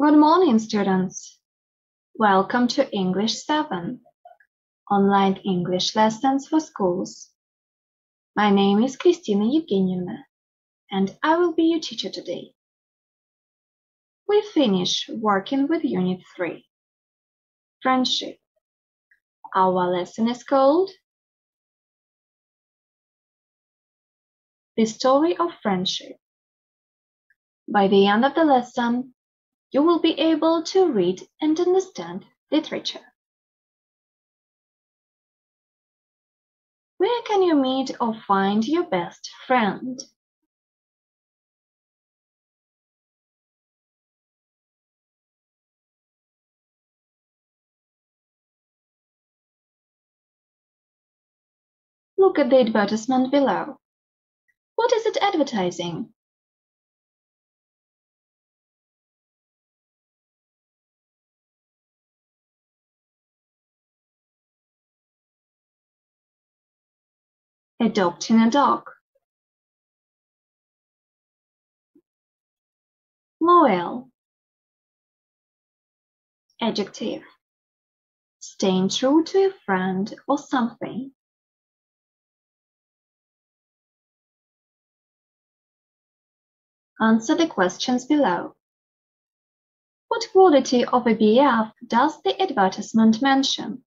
Good morning, students. Welcome to English 7, online English lessons for schools. My name is Kristina Evgenievna, and I will be your teacher today. We finish working with Unit 3, Friendship. Our lesson is called The Story of Friendship. By the end of the lesson, you will be able to read and understand literature. Where can you meet or find your best friend? Look at the advertisement below. What is it advertising? Adopting a dog. Loyal. Adjective. Staying true to a friend or something. Answer the questions below. What quality of a BF does the advertisement mention?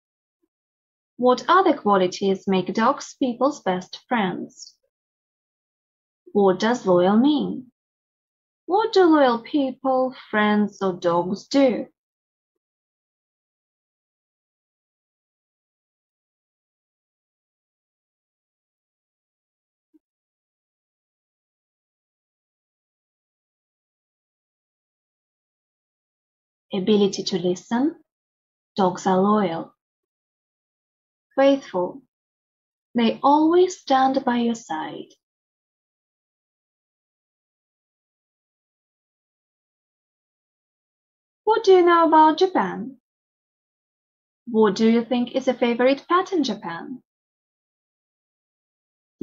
What other qualities make dogs people's best friends? What does loyal mean? What do loyal people, friends, or dogs do? Ability to listen. Dogs are loyal. Faithful. They always stand by your side. What do you know about Japan? What do you think is a favorite pet in Japan?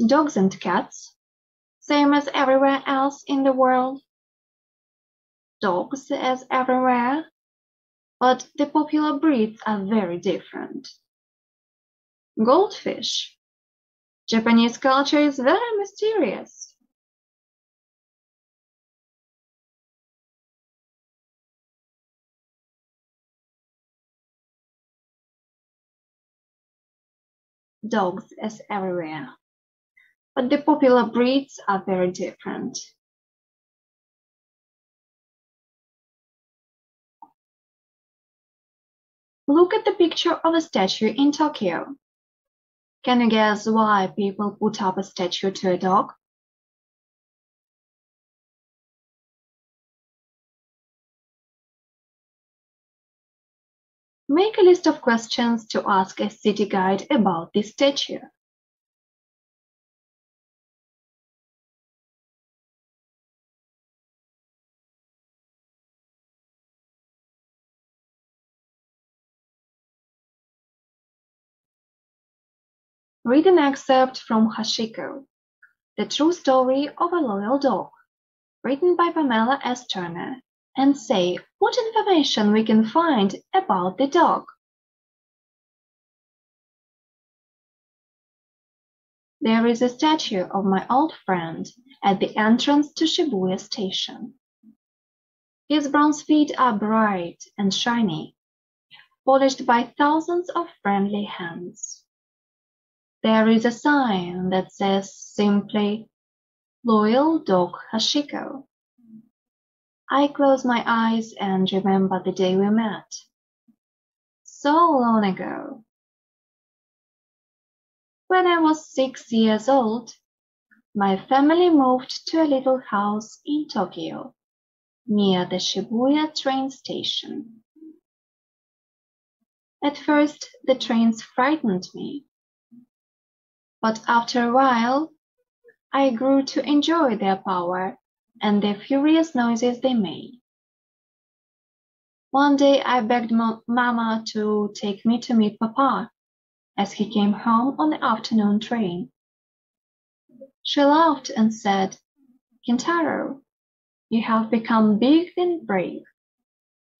Dogs and cats, same as everywhere else in the world. Dogs as everywhere, but the popular breeds are very different. Goldfish. Japanese culture is very mysterious. Dogs as everywhere, but the popular breeds are very different. Look at the picture of a statue in Tokyo. Can you guess why people put up a statue to a dog? Make a list of questions to ask a city guide about this statue. Read an excerpt from Hachiko, The True Story of a Loyal Dog, written by Pamela S. Turner, and say what information we can find about the dog. There is a statue of my old friend at the entrance to Shibuya Station. His bronze feet are bright and shiny, polished by thousands of friendly hands. There is a sign that says simply Loyal Dog Hachiko. I close my eyes and remember the day we met. So long ago. When I was six years old, my family moved to a little house in Tokyo, near the Shibuya train station. At first, the trains frightened me. But after a while, I grew to enjoy their power and the furious noises they made. One day I begged Mama to take me to meet Papa as he came home on the afternoon train. She laughed and said, Kintaro, you have become big and brave.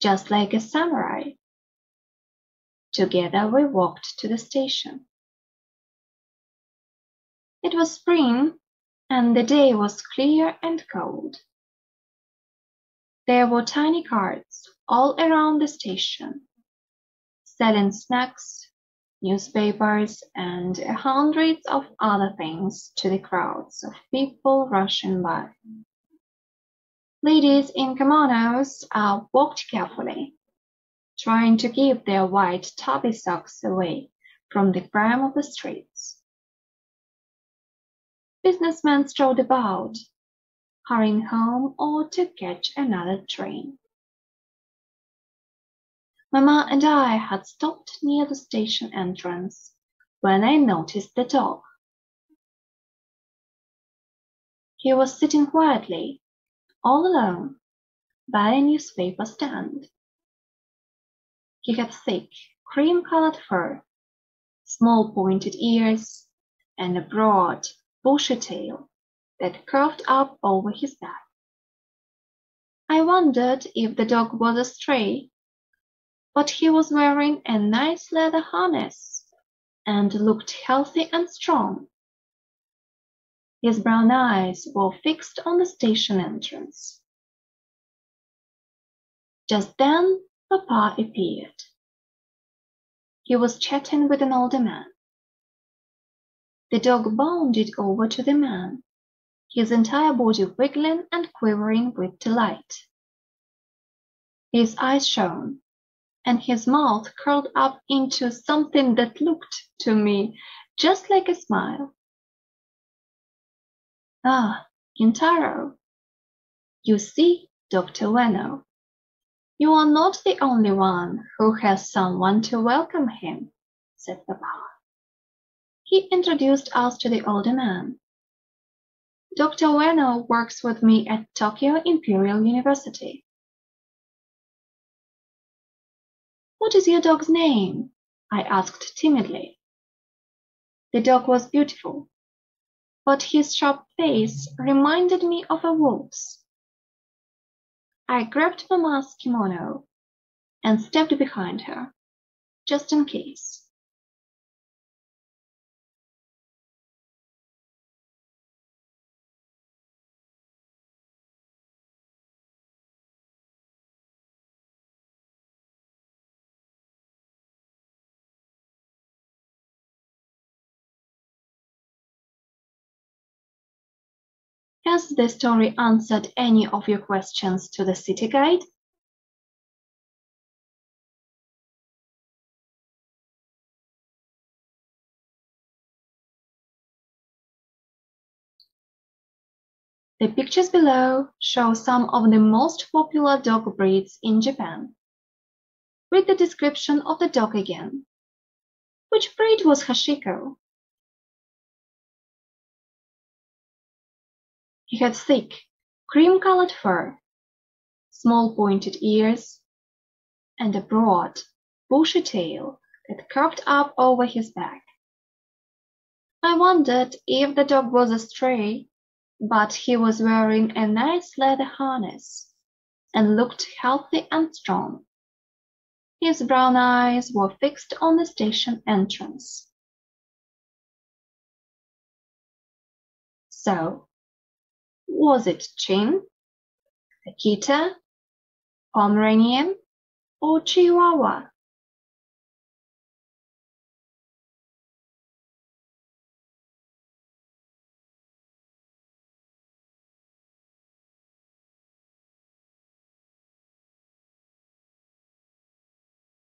just like a samurai. Together we walked to the station. It was spring, and the day was clear and cold. There were tiny carts all around the station, selling snacks, newspapers, and hundreds of other things to the crowds of people rushing by. Ladies in kimonos uh, walked carefully, trying to keep their white tabi socks away from the grime of the streets. Businessmen strolled about, hurrying home or to catch another train. Mamma and I had stopped near the station entrance when I noticed the dog. He was sitting quietly, all alone, by a newspaper stand. He had thick, cream-colored fur, small pointed ears, and a broad, bushy tail that curved up over his back. I wondered if the dog was a stray but he was wearing a nice leather harness and looked healthy and strong. His brown eyes were fixed on the station entrance. Just then Papa appeared. He was chatting with an older man. The dog bounded over to the man, his entire body wiggling and quivering with delight. His eyes shone, and his mouth curled up into something that looked to me just like a smile. Ah, Kintaro. You see, Dr. Ueno, you are not the only one who has someone to welcome him, said Papa. He introduced us to the older man. Dr. Ueno works with me at Tokyo Imperial University. What is your dog's name? I asked timidly. The dog was beautiful, but his sharp face reminded me of a wolf's. I grabbed Mamma's kimono and stepped behind her, just in case. Has the story answered any of your questions to the city guide? The pictures below show some of the most popular dog breeds in Japan. Read the description of the dog again. Which breed was Hachiko? He had thick, cream-colored fur, small pointed ears, and a broad, bushy tail that curved up over his back. I wondered if the dog was a stray, but he was wearing a nice leather harness and looked healthy and strong. His brown eyes were fixed on the station entrance. So, was it Chin, Akita, Pomeranian, or Chihuahua?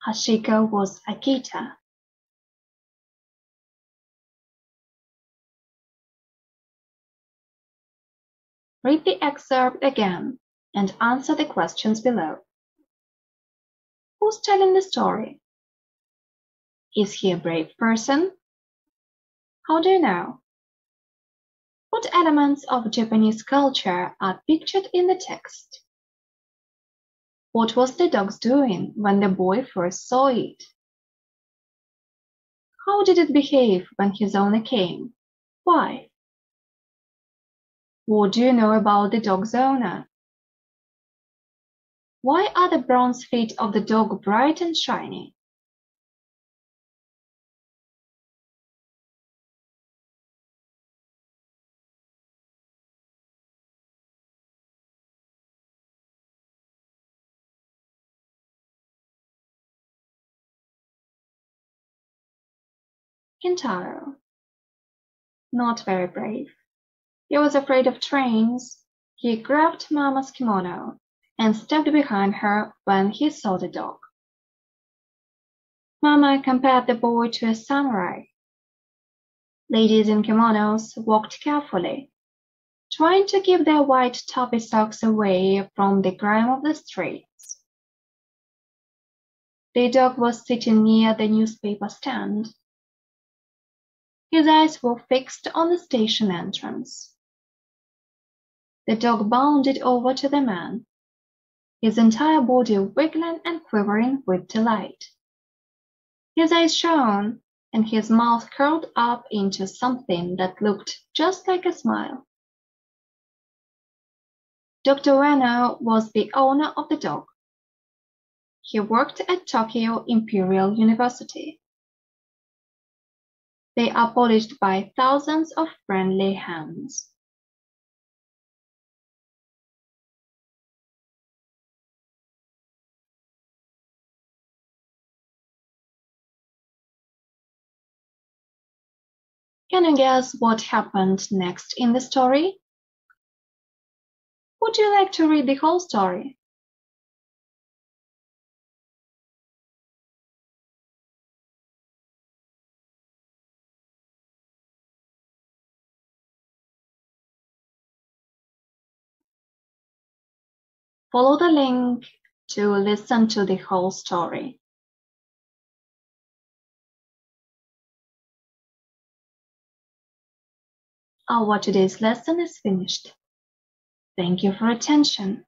Hachiko was Akita. Read the excerpt again and answer the questions below. Who's telling the story? Is he a brave person? How do you know? What elements of Japanese culture are pictured in the text? What was the dog doing when the boy first saw it? How did it behave when his owner came? Why? What do you know about the dog's owner? Why are the bronze feet of the dog bright and shiny? Kintaro. Not very brave. He was afraid of trains. He grabbed Mama's kimono and stepped behind her when he saw the dog. Mama compared the boy to a samurai. Ladies in kimonos walked carefully, trying to keep their white tabi socks away from the grime of the streets. The dog was sitting near the newspaper stand. His eyes were fixed on the station entrance. The dog bounded over to the man, his entire body wiggling and quivering with delight. His eyes shone, and his mouth curled up into something that looked just like a smile. Dr. Ueno was the owner of the dog. He worked at Tokyo Imperial University. They are polished by thousands of friendly hands. Can you guess what happened next in the story? Would you like to read the whole story? Follow the link to listen to the whole story. Oh, Our today's lesson is finished. Thank you for attention.